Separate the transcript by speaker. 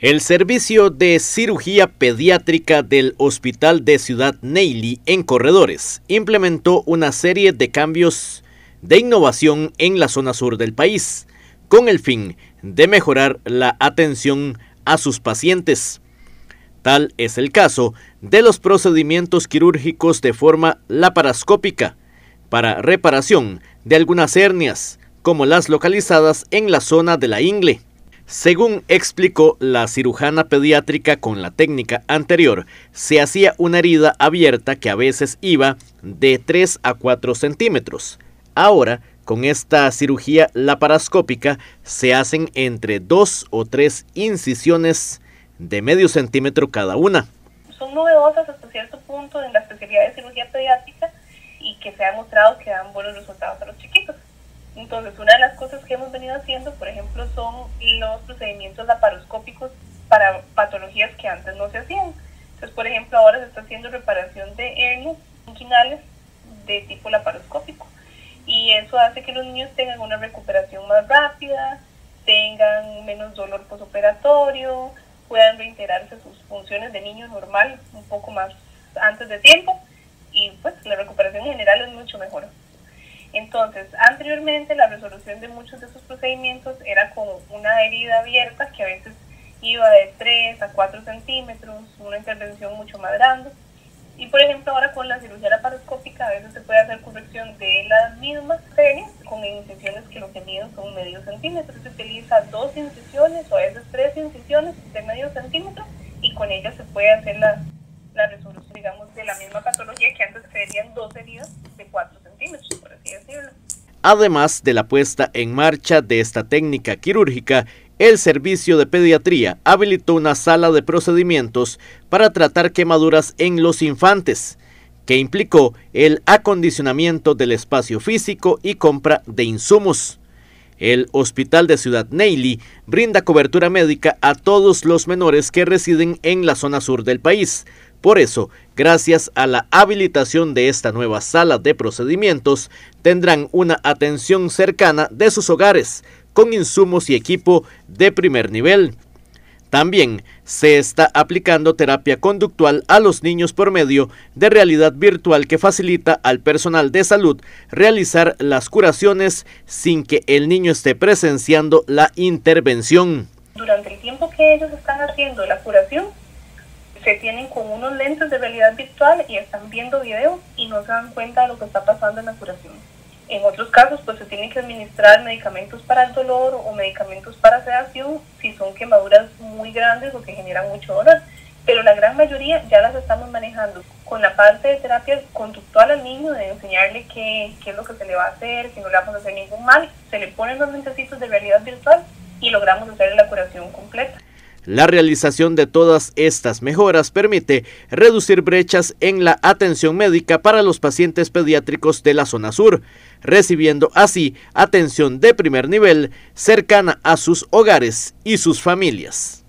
Speaker 1: El servicio de cirugía pediátrica del Hospital de Ciudad Neily en Corredores implementó una serie de cambios de innovación en la zona sur del país, con el fin de mejorar la atención a sus pacientes. Tal es el caso de los procedimientos quirúrgicos de forma laparoscópica para reparación de algunas hernias, como las localizadas en la zona de la ingle. Según explicó la cirujana pediátrica con la técnica anterior, se hacía una herida abierta que a veces iba de 3 a 4 centímetros. Ahora, con esta cirugía laparoscópica, se hacen entre 2 o 3 incisiones de medio centímetro cada una.
Speaker 2: Son novedosas hasta cierto punto en la especialidad de cirugía pediátrica y que se ha demostrado que dan buenos resultados a los chiquitos. Entonces, una de las cosas que hemos venido haciendo, por ejemplo, son los procedimientos laparoscópicos para patologías que antes no se hacían. Entonces, por ejemplo, ahora se está haciendo reparación de hernias inguinales de tipo laparoscópico. Y eso hace que los niños tengan una recuperación más rápida, tengan menos dolor posoperatorio, puedan reintegrarse sus funciones de niño normal un poco más antes de tiempo y pues la recuperación en general es mucho mejor. Entonces, anteriormente la resolución de muchos de esos procedimientos era con una herida abierta que a veces iba de 3 a 4 centímetros, una intervención mucho más grande. Y por ejemplo, ahora con la cirugía laparoscópica a veces se puede hacer corrección de las mismas hernias con incisiones que lo que miden son medio centímetro. Se utiliza dos incisiones o a veces tres incisiones de medio centímetro y con ellas se puede hacer la, la resolución, digamos, de la misma patología que antes serían dos heridas de 4 centímetros, por así decirlo.
Speaker 1: Además de la puesta en marcha de esta técnica quirúrgica, el Servicio de Pediatría habilitó una sala de procedimientos para tratar quemaduras en los infantes, que implicó el acondicionamiento del espacio físico y compra de insumos. El Hospital de Ciudad Neily brinda cobertura médica a todos los menores que residen en la zona sur del país. Por eso, gracias a la habilitación de esta nueva sala de procedimientos, tendrán una atención cercana de sus hogares, con insumos y equipo de primer nivel. También se está aplicando terapia conductual a los niños por medio de realidad virtual que facilita al personal de salud realizar las curaciones sin que el niño esté presenciando la intervención.
Speaker 2: Durante el tiempo que ellos están haciendo la curación, se tienen con unos lentes de realidad virtual y están viendo video y no se dan cuenta de lo que está pasando en la curación. En otros casos, pues se tienen que administrar medicamentos para el dolor o medicamentos para sedación si son quemaduras muy grandes o que generan mucho dolor. Pero la gran mayoría ya las estamos manejando con la parte de terapia conductual al niño, de enseñarle qué, qué es lo que se le va a hacer, si no le vamos a hacer ningún mal. Se le ponen los lentecitos de realidad virtual y logramos hacer la curación completa.
Speaker 1: La realización de todas estas mejoras permite reducir brechas en la atención médica para los pacientes pediátricos de la zona sur, recibiendo así atención de primer nivel cercana a sus hogares y sus familias.